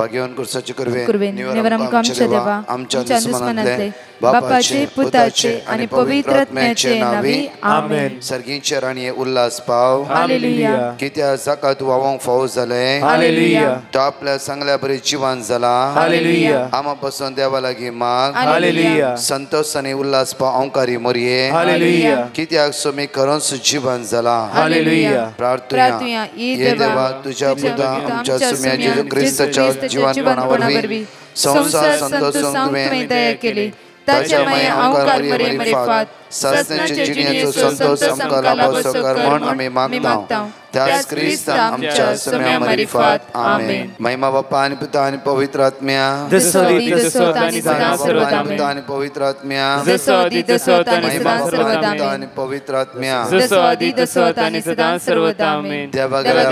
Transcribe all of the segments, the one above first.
भाग्यवान कुर्साचे कुरवे कुरवे निवर आमकां आमच्या देवा आमच्या दुस्मनांतले बापाचे पुताचे आणि पवित्र आत्म्याचे नावी आमेन. सर्गींचे राणी उल्हास पाव. हालेलुया. कित्या जाका तू वावंक फावो जाले हालेलुया. तो आपल्या चांगल्या बरी जिवान जाला हालेलुया. आमा पासून देवा लागीं माग. हालेलुया. संतोष आणि उल्हास पाव अंकारी मोरये. हालेलुया. कित्याक सोमी करून जिवन जाला हालेलुया. प्रार्थना. प्रार्थना. ये ये देवा तुझ्या पुता आमच्या सुम्या जेजू ख्रिस्ताच्या जीवनपणावरवी संसार संतोषूंक तुवें दया केली. ताच्या माया अवकार मरे मरे फात. शासनाच्या जिजिनेचो संतोष आमकां लाभोसो कर म्हण त्यास क्रिस्तान आमच्या समेळ मरिफात आमेन। महिमा बापा आणि पिता आणि पवित्र आत्म्या। पिता आणि पवित्र आत्म्या। महिमा बापा आणि पवित्र आत्म्या। त्या भागाला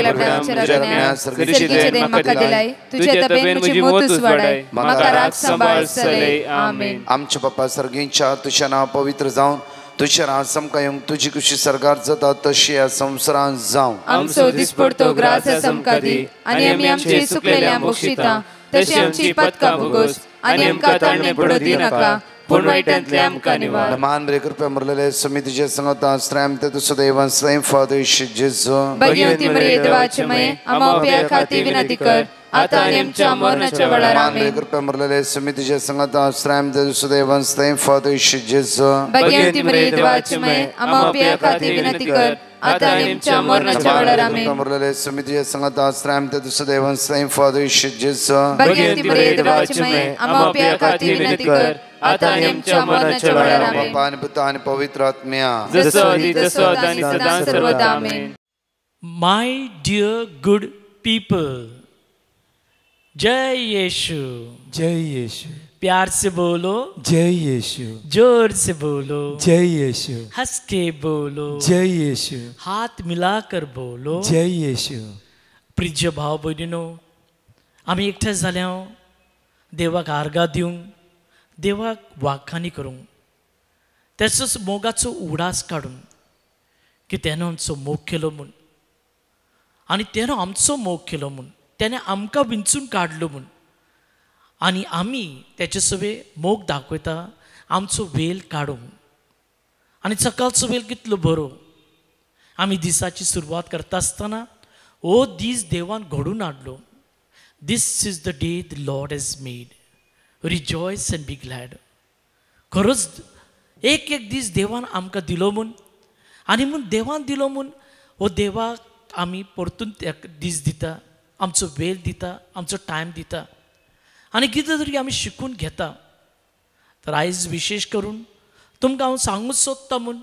आमच्या बापा सर्गींच्या तुझ्या नाव पवित्र जावन तुझ्या नाव समका येवंक तुझी खुशी सरकार जाता तशी या संवसारांत जावं आमचो दिसपडतो ग्रास समकादी आणि आम्ही आमची सुकलेल्या बक्षिता तशी आमची पदका भोगोस. आणि आमकां ताणणे पडू दी नाका. पूण वाईटांतले आमकां निवार महान बरे कृपया मुरलेले समितीचे संगता श्रम ते तुझं देवन स्वयं ते जेजू. भगवती देवाचे मये आम्हा उप्या खाती विनंती कर. आता आमेन मुरलेले समितीचे संगता श्रम ते तुझं देवन स्वयं फादर जेजू. भगवती मरिये देवाचे मये आम्हा उप्या खाती विनंती कर. आता आणि आमच्या मरणाच्या वेळार आमेन बाप्पा आणि पिता आणि पवित्र आत्म्या. जसो जय यीशु। जय यीशु। प्यार से बोलो। जय यीशु। जोर से बोलो। जय यीशु। हंस के बोलो। जय यीशु। हात मिलाकर बोलो। जय यीशु। प्रिय भाव भयणीनो आमी एकठांय जाल्या देवाक आर्गां दिवंक देवाक वाखाणी करूंक तेचोच मोगाचो उडास काडून की तेणें आमचो मोग केलो म्हूण आनी तेणें आमचो मोग केलो म्हूण तेणें आमकां विंचून काडलो म्हूण. आनी आमी तेचे सवे मोग दाखयता आमचो वेल काडूंक आनी सकाळचो वेल कितलो बरो. आमी दिसाची सुरवात करता आसतना हो दीस देवान घडून हाडलो. This is the day the Lord has made rejoice and be glad खरोच एक एक दीस देवान आमकां दिलो म्हूण. आनी म्हूण देवान दिलो म्हूण हो देवाक आमी परतून त्या दीस दिता. आमचो वेळ दिता आमचो टायम दिता. आनी कितें तरी आमी शिकून घेता तर आयज विशेश करून तुमकां हांव सांगूंक सोदता म्हूण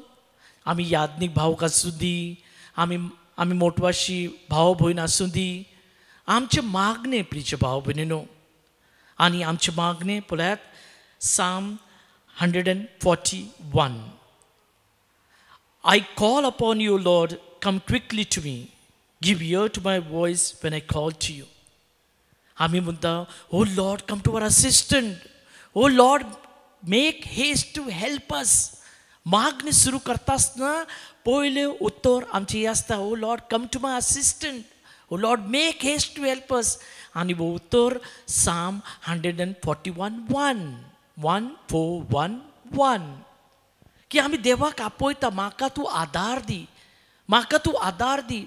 आमी याज्ञीक भावक आसूं दी आमी आमी मोटवाशी भाव भयण आसूं दी आमचे मागणे प्रिचे भाव भयणीनो आनी आमचे मागणे पळयात psalm hundred and forty one I call upon you Lord come quickly to me Give ear to my voice when I call to you. आम्ही म्हणता O Lord come to our assistance O Lord make haste to help us मागणी सुरू करता आसतना पयलें उत्तर आमचे हें आसता O Lord come to my assistance O Lord make haste to help us आनी हो उत्तर psalm hundred and forty one one one four one one की आमी देवाक आपयता म्हाका तूं आदार दी म्हाका तूं आदार दी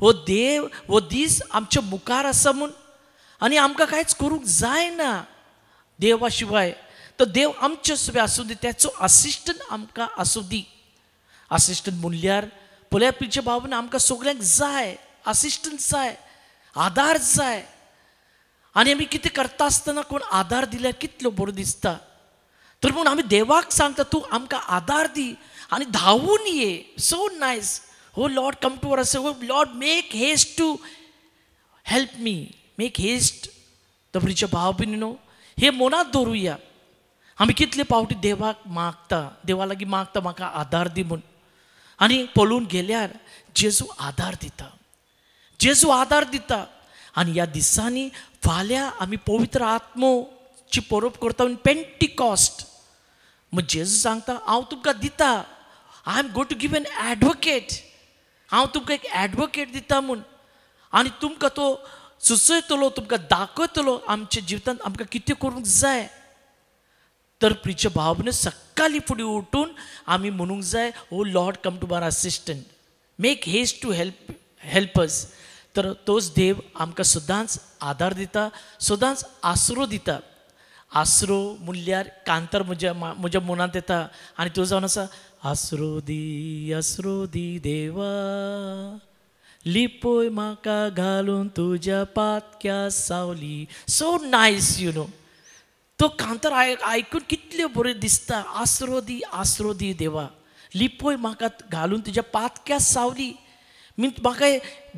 हो देव हो दीस आमच्या मुखार आसा म्हूण आनी आमकां कांयच करूंक जायना देवा शिवाय तो देव आमचे सुबे आसूं दी तेचो असिस्टंट आमकां आसूं दी. असिस्टंट म्हणल्यार पळया पिचे भावन आमकां सगळ्यांक जाय असिस्टंट जाय आदार जाय. आनी आमी कितें करता आसतना कोण आदार दिल्यार कितलो बरो दिसता. तर म्हूण आमी देवाक सांगता तूं आमकां आदार दी आनी धांवून ये. So nice O Lord come to us O Lord make haste to help me make haste दबरीच्या भाव न्हू हे मनात दवरुया आमी कितले फावटी देवाक मागता देवा लागीं मागता म्हाका आदार दी म्हूण आनी पळोवन गेल्यार जेजू आदार दिता जेजू आदार दिता आनी ह्या दिसांनी फाल्यां आमी पवित्र आत्मोची परब करता पेंटी कॉस्ट मग जेजू सांगता हांव तुमकां दिता I am go to give an advocate हांव तुमकां एक एडवोकेट दिता म्हूण. आनी तुमकां तो सुचयतलो तुमकां दाखयतलो आमच्या जिवितांत आमकां कितें करूंक जाय. तर प्रिच्या भावने सकाळी फुडें उठून आमी म्हणूंक जाय O Lord come to my assistance. Make haste to help help us तर तोच देव आमकां सदांच आदार दिता सदांच आसरो दिता. आसरो म्हणल्यार कांतर म्हज्या म्हज्या मनांत येता. आनी तो जावन आसा आसरो दी देवा लिपोय म्हाका घालून तुज्या पातक्या सावली. सो नायस यू नो तो कांतर आय आयकून कितल्यो बऱ्यो दिसता. आसरो दी दी देवा. लिपोय म्हाका घालून तुज्या पातक्या सावली. मीन म्हाका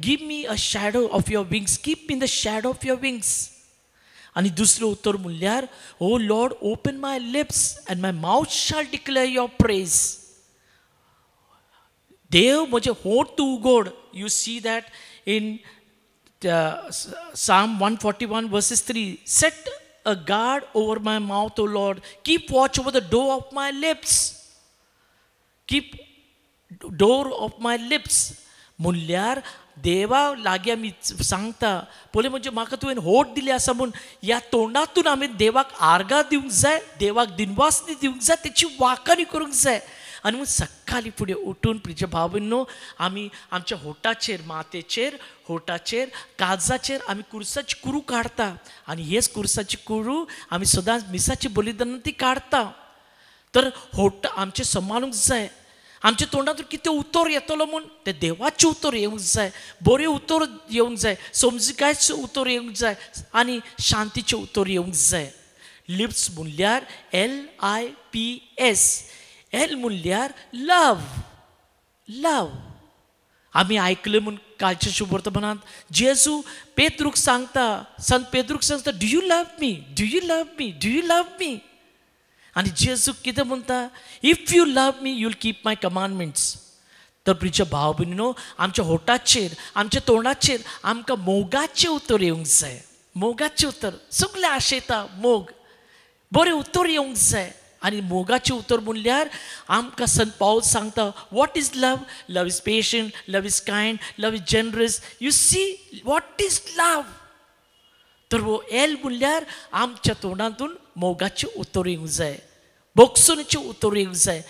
give me a shadow of your wings keep me in the shadow of your wings आनी दुसरं उत्तर म्हणल्यार O Lord open my lips and my mouth shall declare your praise देव म्हजे होट टू गोड you see that in psalm one forty one verses three set a guard over my mouth O Lord keep watch over the door of my lips keep door of my lips म्हणल्यार देवा लागीं आमी सांगता पयलीं म्हणजे म्हाका तुवें होट दिली आसा म्हूण ह्या तोंडातून आमी देवाक आर्गां दिवंक जाय देवाक दिनवासनी दिवंक जाय तेची वाखाणी करूंक जाय आनी म्हूण सकाळी फुडें उठून प्रिय न्हू आमी आमच्या होटाचेर मातेचेर होटाचेर काळजाचेर आमी कुर्साची कुरू काडटा आनी हेच कुर्साची कुरू आमी सदांच मिसाची बलिदान ती काडटा तर होट आमचें सांबाळूंक जाय. आमच्या तोंडातून कितें उतर येतलो म्हूण ते देवाचे उतर येवंक जाय. बरे उतर येवंक जाय. समजिकायचे उतर येवंक जाय. आनी शांतीचे उतर येवंक जाय. लिप्स म्हणल्यार L I P S L म्हणल्यार लव लव आमी आयकले म्हूण कालच्या शुभवर्तमानांत जेजू पेद्रूक सांगता संत पेद्रूक सांगता do you love me do you love me do you love me आनी जेजू कितें म्हणटा if you love me you'll keep my commandments तर प्रिच्या भाव भयणीनो आमच्या होटाचेर आमच्या तोंडाचेर आमकां मोगाचें उतर येवंक जाय. मोगाचें उतर सगळे आशयता मोग. बरें उतर येवंक जाय. आनी मोगाचें उतर म्हणल्यार आमकां संत पावल सांगता what is love love is patient love is kind love is generous you see what is love तर वो एल म्हणल्यार आमच्या तोंडातून मोगाचें उतर येवंक जाय बोक्सोनीचें उतर येवंक जाय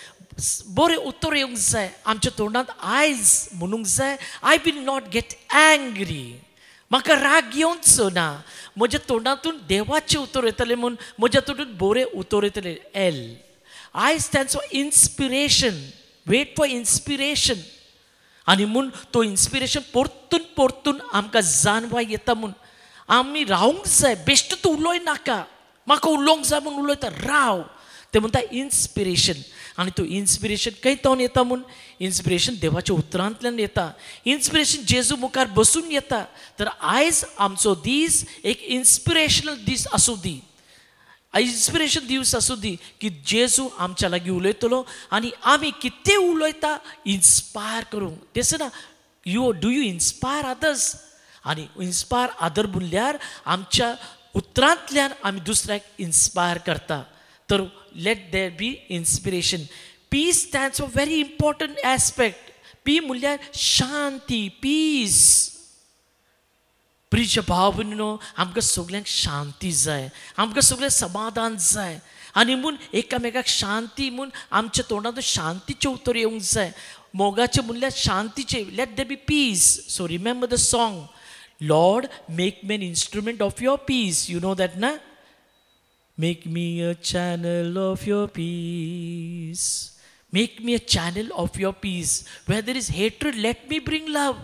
बरें उतर येवंक जाय आमच्या तोंडांत आयज म्हणूंक जाय. I will not get angry म्हाका राग येवचो ना म्हज्या तोंडातून देवाचें उतर येतलें म्हूण म्हज्या तोंडातून बरें उतर येतलें L I stands for inspiration wait for inspiration आनी म्हूण तो इन्स्पिरेशन परतून परतून आमकां जानवा येता म्हूण आमी रावंक जाय बेश्ट तूं उलोय नाका म्हाका उलोवंक जाय म्हूण उलयता राव ते म्हणटा इन्स्पिरेशन आनी तो इन्स्पिरेशन खंय तावन येता म्हूण इन्स्पिरेशन देवाच्या उतरांतल्यान येता. इन्स्पिरेशन जेजू मुखार बसून येता. तर आयज आमचो दीस एक इन्स्पिरेशनल दीस आसूं दी. इन्स्पिरेशन दिवस आसूं दी की जेजू आमच्या लागीं उलयतलो आनी आमी कितें उलयता? इन्स्पायर करूंक दिसना you do you inspire others आनी इन्स्पायर आदर म्हणल्यार आमच्या उतरांतल्यान आमी दुसऱ्याक इन्स्पायर करता. तर let there be inspiration peace stands for very important aspect P म्हणल्यार शांती पीस प्रिय भाव न्हू आमकां सगल्यांक शांती जाय आमकां सगळें समाधान जाय आनी म्हूण एकामेकाक शांती म्हूण आमच्या तोंडातून शांतीचें उतर येवंक जाय मोगाचें म्हणल्यार शांतीचें let there be peace so remember the song Lord make me an instrument of your peace you know that ना make me a channel of your peace. Make me a channel of your peace. Where there is hatred let me bring love.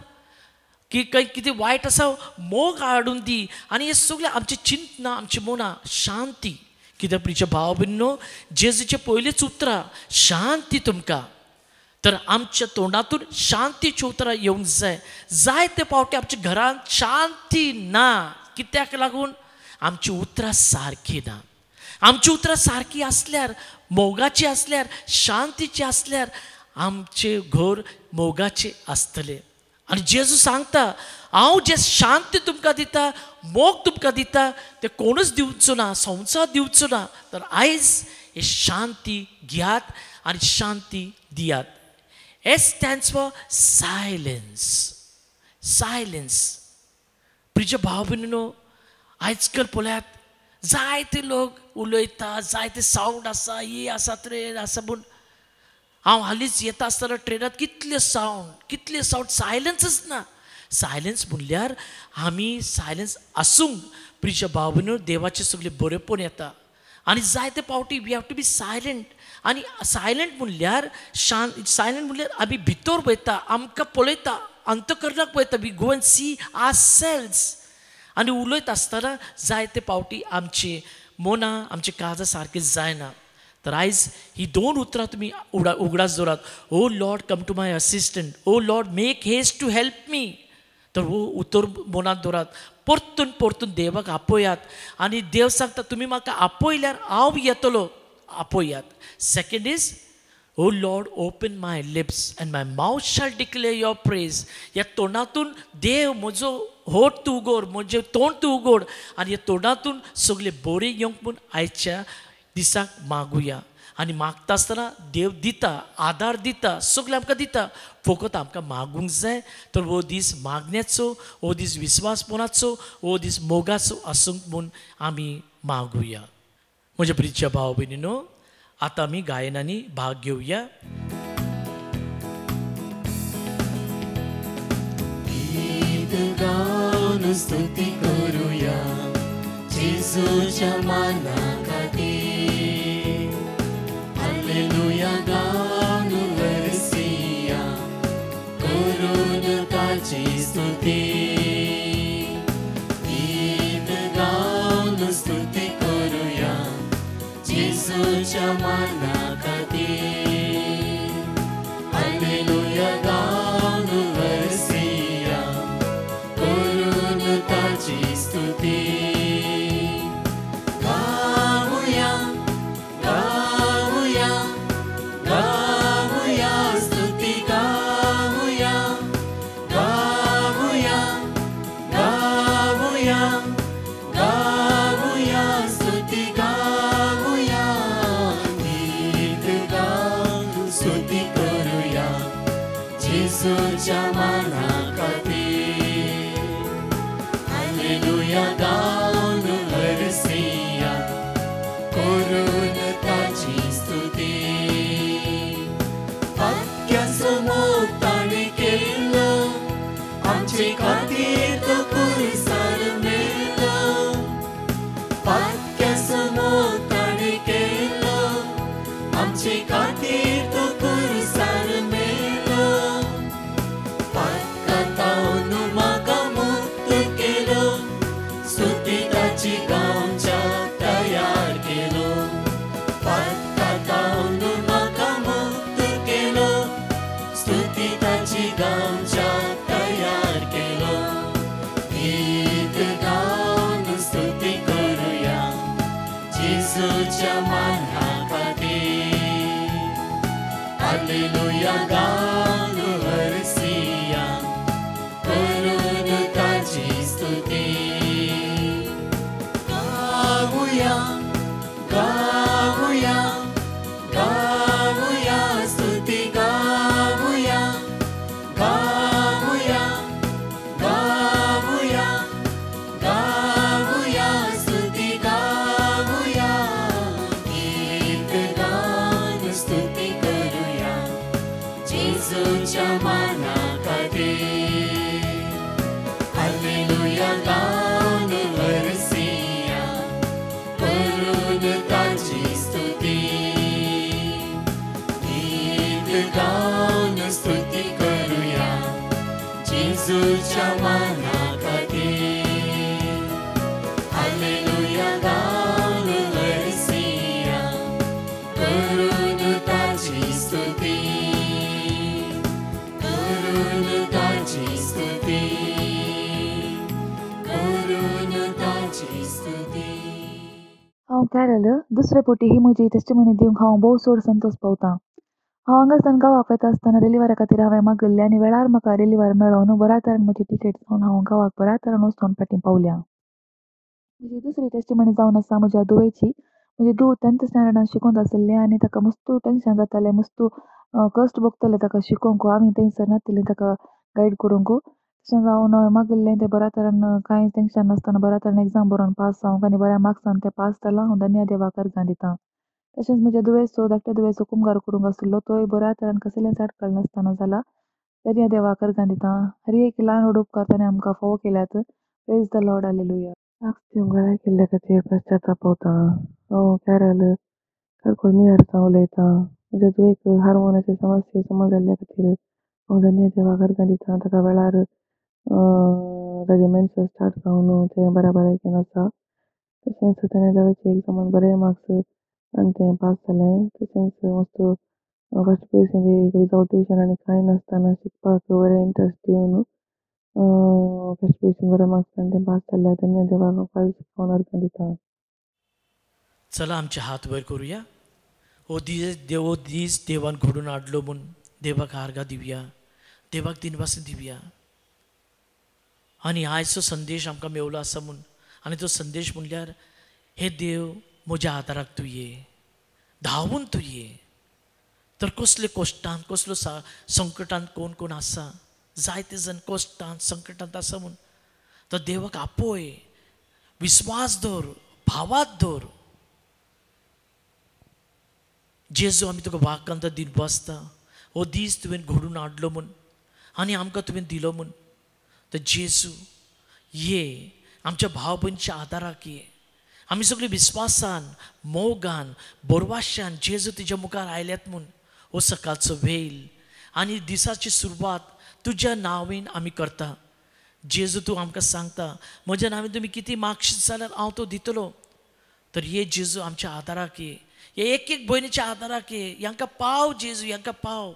की काही कितें वायट आसा मोग हाडून दी. आनी हे सगळे आमची चिंतना आमची मना शांती. कित्याक प्रिच्या भाव भिन्नो जेजूचे पयलींच उतरां शांती तुमकां. तर आमच्या तोंडातून शांतीची उतरां येवंक जाय. जायते फावटी आमच्या घरांत शांती ना. कित्याक लागून? आमची उतरां सारखी ना. आमची उतरां सारकी आसल्यार मोगाची आसल्यार शांतीची आसल्यार आमचें घर मोगाचें आसतलें आनी जेजू सांगता हांव जे शांती तुमकां दिता मोग तुमकां दिता ते कोणूच दिवचो ना संवसार दिवचो ना तर आयज हे शांती घेयात आनी शांती दियात. S stands for silence silence प्रिज भाव भयणीनो आयज काल पळयात जायते लोक उलयता जायते सावंड आसा ही आसा ट्रेन आसा पूण हांव हालींच येता आसतना ट्रेनांत कितले सावंड कितले सावंड सायलन्सच ना. सायलन्स म्हणल्यार आमी सायलन्स आसूंक प्रिच्या भाव देवाचे सगळे बरेपण येता आनी जायते पावटी we have to be silent आनी सायलंट म्हणल्यार शांत सायलंट म्हणल्यार आमी भितर पळयता आमकां पळयता अंतकरणाक पळयता we go and see our cells आनी उलयत आसतना जायते फावटी आमची मोनां आमची काळजां सारकी जायना. तर आयज ही दोन उतरां तुमी उडा उगडास दवरात O Lord come to my assistance O Lord make haste to help me तर हो उतर मोनात दवरात परतून परतून देवाक आपोयात. आनी देव सांगता तुमी म्हाका आपयल्यार हांव येतलो. आपोयात. Second is O Lord open my lips and my mouth shall declare your praise ह्या तोंडातून देव म्हजो होट तूं उगोड म्हणजे तोंड तूं उगोड आनी ह्या तोंडातून सगळे बोरे येवंक म्हूण आयच्या दिसाक मागुया. आनी मागता आसतना देव दिता आदार दिता सगळें आमकां दिता. फकत आमकां मागूंक जाय तर हो दीस मागण्याचो हो दीस विस्वासपणाचो हो दीस मोगाचो आसूंक म्हूण आमी मागुया. म्हज्या प्रिच्या भाव भयणीनो आतां आमी गायनांनी भाग घेवया स्तुती करूया जेजूच्या माना खातीर हालेलुया गाऊन वरसिया। करून ताची स्तुती। गीत गाऊन स्तुती करूया जेजूच्या माना हांव कॅरल दुसरे फावटी ही म्हजी टेस्टिमनी दिवंक हांव भोव चड संतोश पावतां. हांव हांगासान गांवाक वता आसतना रेल्वेवाऱ्या खातीर हांवें मागयल्लें आनी वेळार म्हाका रेल्वेवार मेळोन बऱ्या तरेन म्हजी टिकेट जावन हांव गांवाक बऱ्या तरेन वचून फाटीं पावल्यां. म्हजी दुसरी टेस्टिमनी जावन आसा म्हज्या धुवेची म्हजी धूव टेंथ स्टँडर्डान शिकोवन आसलें आनी ताका मस्तू टेंशन जातालें मस्तू कश्ट भोगतालें ताका शिकोवंक आमी थंयसर नासलेलीं ताका गायड करूंक तशें जावन हांवें मागिल्लें तें बऱ्या तरेन कांय टेंशन नासतना बऱ्या तरेन एग्जाम बरोवन पास जावंक आनी बऱ्या मार्क्सान तें पास जालां हांव धन्य देवाक अर्गां दितां तशेंच म्हज्या दुयेंसो धाकट्या दुयेंसो कुंभार करूंक आशिल्लो तोय बऱ्या तरान कसलेंच आडखळ नासतना जाला दर्या देवाक अर्गां दितां हर एक ल्हान व्हड उपकार ताणें आमकां फोव केल्यात. Praise the Lord hallelujah marks दिवंक गळाय केल्ल्या खातीर पश्चातापवतां हांव हो, कॅरल कारकोळ मियारसां उलयतां म्हज्या दुयेक हार्मोनाचे समस्ये समज जाल्ल्या खातीर हांव धन्य देवाकर अर्गां ताका वेळार ताजें मेन्स स्टार्ट जावन तें बऱ्या भलायकेन आसा तशेंच ताणें एक समज बरे मार्क्स आनी तें पास जालें तशेंच मस्त फस्ट पी यू सी विजावट ट्युशन आनी कांय नासतना शिकपाक बरें इंट्रस्ट दिवन फस्ट पी यू सी बरे मार्क्स आनी तें पास जाल्ल्या तेन्ना देवाक हांव शिकवणार दिता चला आमचे हात वयर करूया. हो दीस देव हो दीस देवान घडून हाडलो म्हूण देवाक आर्गा दिवया देवाक दिनवास दिवया. आनी आयचो संदेश आमकां मेवलो आसा म्हूण आनी तो संदेश म्हणल्यार हे देव म्हज्या आदाराक तूं ये धांवून तूं ये। तर कसले कोश्टांत कसलो सा संकटांत कोण कोण आसा? जायते जण कोश्टांत संकटांत आसा म्हूण. तो देवाक आपय विस्वास दवर भावात दवर जेजू आमी तुका वागकांत दिन बसता. हो दीस तुवें घडून हाडलो म्हूण आनी आमकां तुवें दिलो म्हूण. तर जेजू ये आमच्या भाव भयणीच्या आदाराक ये. आमी सगळीं विस्वासान मोगान बोरवाशान जेजू तुज्या मुखार आयल्यात म्हूण. हो सकाळचो वेल आनी दिसाची सुरवात तुज्या नांवेन आमी करता. जेजू तूं आमकां सांगता म्हज्या नांवें तुमी कितें मागशीत जाल्यार हांव तो दितलो. तर हे जेजू आमच्या आदाराक ये. हे एक एक भयणीच्या आदाराक ये. हांकां पाव जेजू हांकां पाव.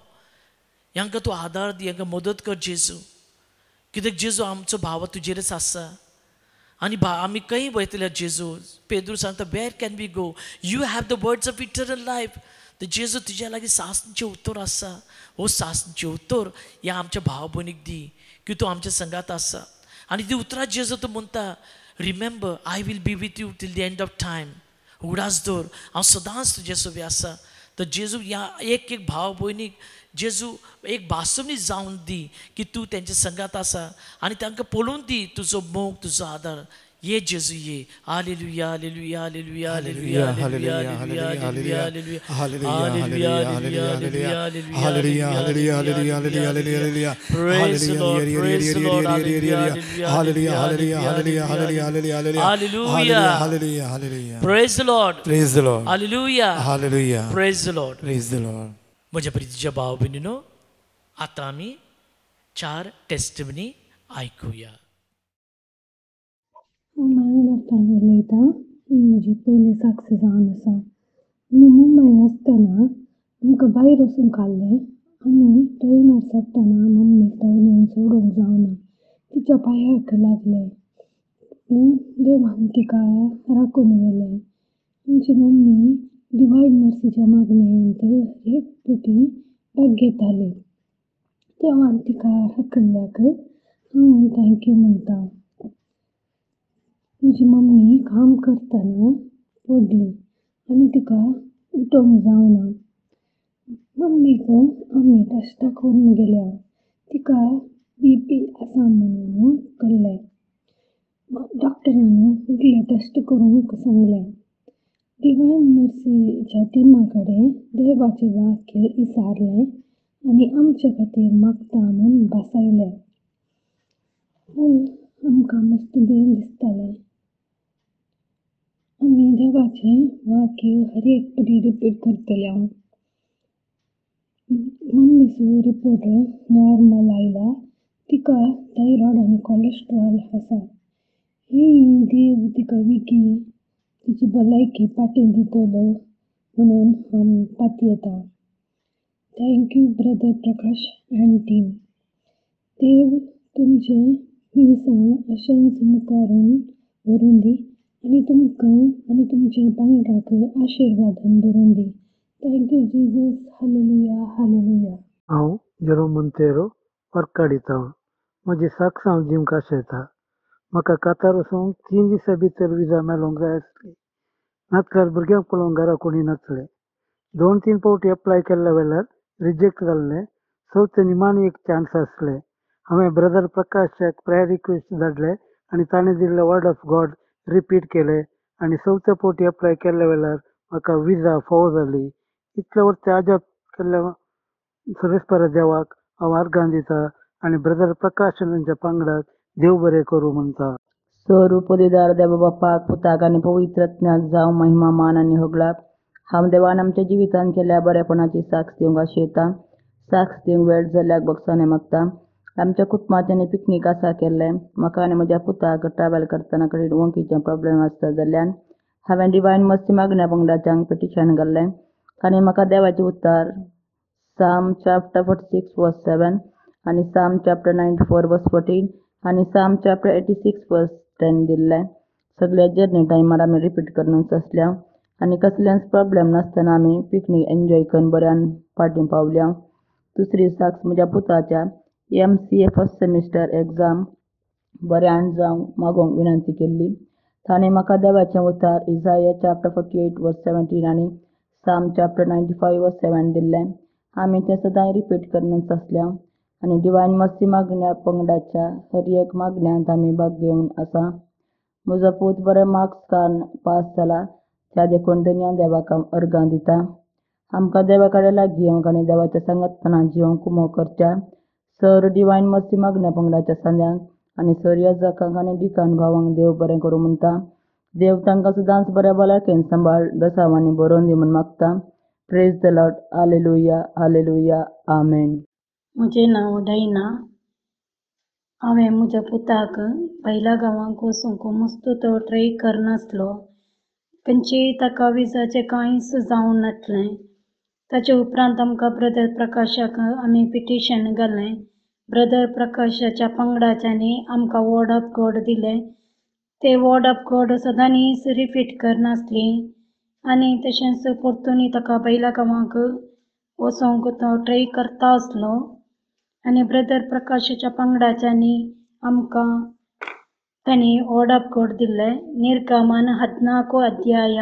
हांकां तूं आदार दी हांकां मदत कर जेजू. कित्याक जेजू आमचो भाव तुजेरच आसा? आनी भा आमी खंय वयतले जेजू. पेदूर सांगता where can we go you have the words of eternal life तर जेजू तुज्या लागीं सासणचें उत्तर आसा हो सासणचें उत्तर ह्या आमच्या भाव भयणीक दी की तूं आमच्या संगात आसा आनी ती उतरां जेजू तूं म्हणटा remember I will be with you till the end of time उगडास दवर हांव सदांच तुजे सोबी आसा तर जेजू ह्या एक एक भाव भयणीक जेजू एक भासवणी जाऊन दी की तू त्यांच्या संघात असा आणि त्यांक पोलून दी तुझं मोग तुझं आदर ये जेजू ये म्हज्या प्रितीच्या भाव भयणीनो आतां आमी चार टेस्टमनी आयकुया हांव मायंगलांतल्यान उलयतां ही म्हजी पयली साक्ष जावन आसा आमी मुंबय आसतना आमकां भायर वचूंक काडलें आमी ट्रेनार चडटना मम्मीक धांवन सोडूंक जावना तिच्या पांयाक लागलें पूण देवान तिका राखून व्हेलें आमची मम्मी डिवायन मर्सीच्या मागणेंत एक फावटी भाग घेताली देवान तिका राखल्याक थँक्यू म्हणटा म्हजी मम्मी काम करतना पडली आनी तिका उठोंक जावना मम्मीक आमी टेस्टां करून गेल्या. तिका बी पी आसा म्हणून कळ्ळें डॉक्टरान उरले टेस्ट करूंक सांगलें डिवायन मर्सीच्या टिमा कडेन देवाचें वाक्य इसारलें आनी आमचे खातीर मागता म्हूण भासायलें पूण आमकां मस्त बेन दिसतालें. आमी देवाचें वाक्य हर एक पाटी रिपीट करतले हांव मम्मीचो रिपोर्ट नॉर्मल आयला तिका थायरॉयड आनी कॉलेस्ट्रॉल आसा ही देव तिका विकी. तिची भलायकी पाटेन दितलो म्हणून हांव पातयेतां thank you brother Prakash and team देव तुमचें मिसांव अशेंच मुखारून व्हरून दी आनी तुमकां आनी तुमच्या पांगडाक आशिर्वादान भरून दी. Thank you Jesus hallelujah hallelujah हांव जेरो मोंतेरो अर्काडितां म्हजी साक्ष हांव दिवंक म्हाका कातार वचूंक तीन दिसां भितर विजा मेळोंक जाय आसली. नातल्यार भुरग्यांक पळोवंक घरा कोणी नासलें दोन तीन फावटी अप्लाय केल्ल्या वेळार रिजेक्ट जाल्लें सो ते निमाणी एक चान्स आसले हांवें ब्रदर प्रकाशाक प्रेयर रिक्वेस्ट धाडले आनी ताणें दिल्ले वर्ड ऑफ गॉड रिपीट केले. आनी चवथे फावटी अप्लाय केल्ल्या वेळार म्हाका विजा फाव जाली इतले वर्स अजाप केल्ल्या सुरेस्पर देवाक हांव आर्गां दिता आनी ब्रदर प्रकाश तांच्या पांगडाक देव बरें करूं म्हणटा स्वरूपदिदार देव बापाक पुताक आनी पवित्रत्म्याक जावं महिमा मान आनी होगला हांव देवान आमच्या जिवितान केल्या बरेपणाची साक्ष दिवंक आशेता साक्ष दिवंक वेळ जाल्याक बक्षाने मागता. आमच्या कुटुंबांत पिकनीक आसा केल्लें. म्हाका आनी म्हज्या पुताक ट्रॅव्हल करतना कडेन वंकीचे प्रॉब्लेम आसता जाल्ल्यान हांवें डिवायन मस्ती मागण्या पंगडाच्यांक पिटिशन घाल्लें. आनी म्हाका देवाचें उतार psalm chapter forty six verse seven आनी psalm chapter ninety four verse fourteen आनी psalm chapter eighty six verse ten दिल्लें सगळे जर्नी टायमार आमी रिपीट करूनच आसल्या आनी कसलेंच प्रॉब्लेम नासतना आमी पिकनीक एन्जॉय करून बऱ्यान पार्टी पावल्या. दुसरी साक्ष म्हज्या पुताच्या M C A first semester exam बऱ्यान जावंक मागोवंक विनंती केल्ली ताणें म्हाका देवाचें उतार Isaiah chapter forty eight verse seventeen आनी psalm chapter ninety five verse seven दिल्लें आमी तें सदांय रिपीट करूनच आसल्या आनी डिवायन मस्ती मागण्या पंगडाच्या हर एक मागण्यांत आमी भाग घेवन आसा म्हजो पूत बरे मार्क्स कान पास जाला त्या देखून दुनिया देवाक अर्गां दिता आमकां देवा कडेन लागीं येवंक आनी देवाच्या सांगतपणान जिवंक कुमो करच्या सर डिवायन मस्ती मागण्या पंगडाच्या सांद्यांक आनी सर यजकांक आनी डिकान भावांक देव बरें करूं म्हणटा देव तांकां सदांच बऱ्या भलायकेन सांबाळ दसावांनी बरोवन दी म्हूण मागता. Praise the Lord alleluia alleluia amen म्हजें नांव डायना हांवें म्हज्या पुताक पयल्या गांवांक वचूंक मस्तो तो ट्राय करनासलो तेंची ताका विजाचें कांयच जावं नासलें ताचे उपरांत आमकां ब्रदर प्रकाशाक आमी पिटिशन घालें। ब्रदर प्रकाशाच्या पंगडाच्यांनी आमकां वॉर्ड ऑफ गॉड दिलें। ते वॉर्ड ऑफ गॉड सदांनीच रिपीट करनासली आनी तशेंच परतून ताका बैला गांवांक वचोंक तो ट्राय करता आसलो आनी ब्रदर प्रकाशाच्या पंगडाच्यांनी आमकां तांणी ವರ್ಡ್ ಆಫ್ ಗಾಡ್ ದಿಲ್ಲೆ ನಿರ್ಗಮನ ಹದಿನಾಲ್ಕು ಅಧ್ಯಾಯ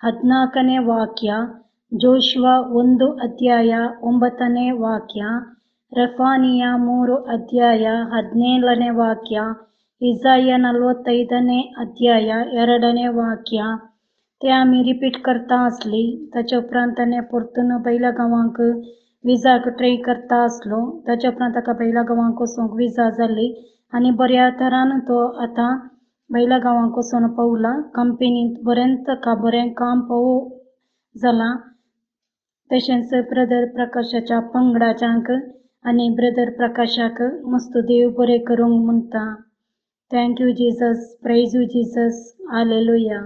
ಹದಿನಾಲ್ಕನೇ ವಾಕ್ಯ ಜೋಶುವ ಒಂದು ಅಧ್ಯಾಯ ಒಂಬತ್ತನೇ ವಾಕ್ಯ ರೆಫಾನಿಯ ಮೂರು ಅಧ್ಯಾಯ ಹದಿನೇಳನೇ ವಾಕ್ಯ ಇಸಾಯ ನಲವತ್ತೈದನೇ अध्याय ಎರಡನೇ वाक्य ते आमी रिपीट करता आसली ताचे उपरांत ताणें परतून बैला गांवांक विजाक ट्रे करता आसलो ताच्या उपरांत ताका बैला गांवांक वचूंक विजा जाली आनी बऱ्या तरान तो आतां बैला गांवांक वचून पावला कंपनींत बरें ताका बरें काम पावो जालां तशेंच ब्रदर प्रकाशाच्या पंगडाच्यांक आनी ब्रदर प्रकाशाक मस्त देव बरें करूंक म्हणटा thank you Jesus praise you Jesus alleluia